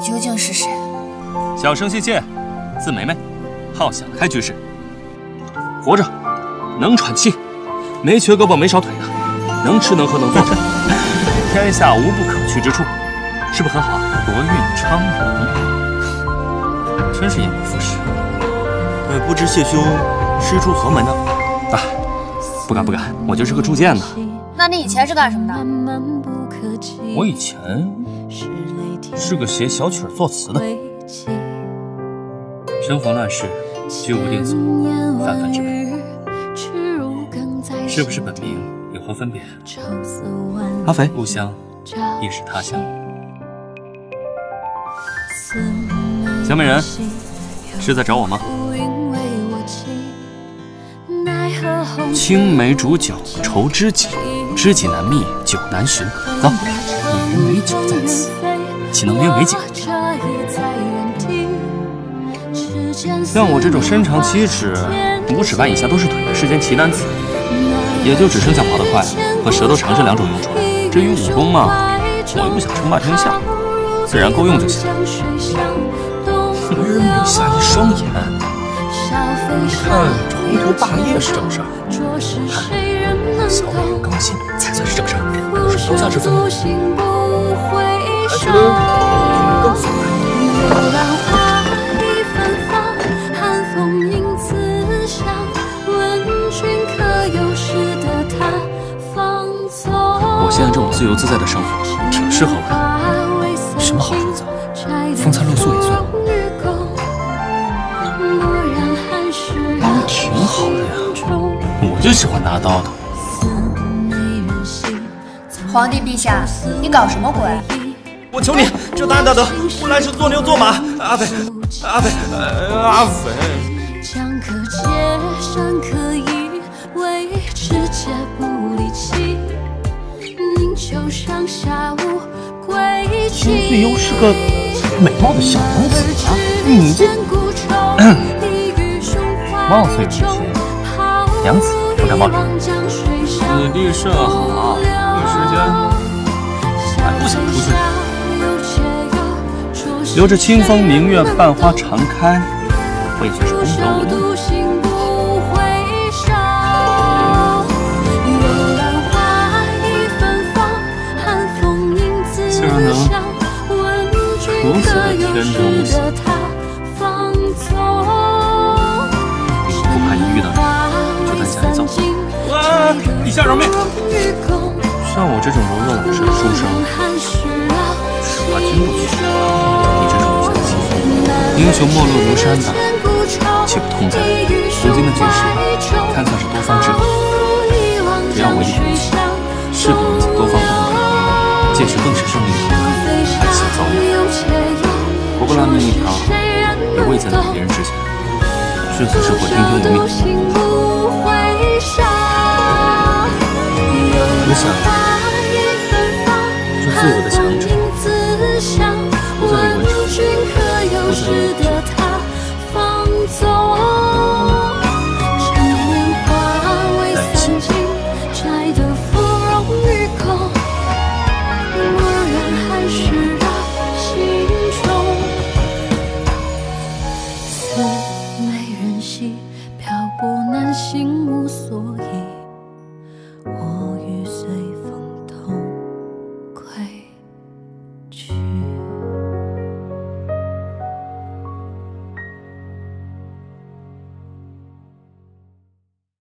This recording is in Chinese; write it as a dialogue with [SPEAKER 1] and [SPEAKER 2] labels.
[SPEAKER 1] 究竟是谁？
[SPEAKER 2] 小生谢谢，字梅梅，号想开居士。活着，能喘气，没缺胳膊没少腿的，能吃能喝能做，天下无不可去之处，是不是很好啊？国运昌隆，真是言不副实。
[SPEAKER 3] 呃，不知谢兄师出何门呢？
[SPEAKER 2] 啊，不敢不敢，我就是个铸剑的。
[SPEAKER 1] 那你以前是干什么的？
[SPEAKER 2] 我以前是个写小曲作词的。生逢乱世，居无定所，泛泛之辈，是不是本名有何分别？
[SPEAKER 3] 阿肥，
[SPEAKER 2] 故乡亦是他乡。小美人，是在找我吗？青梅煮酒愁知己，知己难觅酒难寻。走，一人美酒在此，岂能约美景？像我这种身长七尺、五尺半以下都是腿的世间奇男子，也就只剩下跑得快和舌头长这两种用处了。至于武功嘛，我又不想称霸天下，自然够用就行。男人美下一双眼，你看长途霸业是正事儿，看小美人高兴才算是正事儿，有什么高下之分呢？还觉得你更算美。我现在这种自由自在的生活挺适合我的，什么好日子，风餐露宿也算。挺好的呀，我就喜欢拿刀的。
[SPEAKER 1] 皇帝陛下，你搞什么鬼？
[SPEAKER 3] 我求你，这大恩大德，我来世做牛做马。阿飞，阿飞，阿飞。金玉优是个美貌的小娘子啊，你这貌似有些，娘子不敢冒认。
[SPEAKER 2] 此地甚好，一时间还不想出去。留着清风明月半花常开，我也算是功德无量。虽然能如此的天真无邪，不怕你遇到你就担下一遭。喂，以下饶命！像我这种柔弱老实的书生，实话经不起你这种下的欺负。英雄末路如山倒，岂不痛哉？如今的局势，看算是多方制衡，只要我一鼓气，势必引起多方动摇，届时更是胜利的可能，爱情遭殃。活过烂命一条，也未见得比别人值钱。至死是活，听天由命。心无所依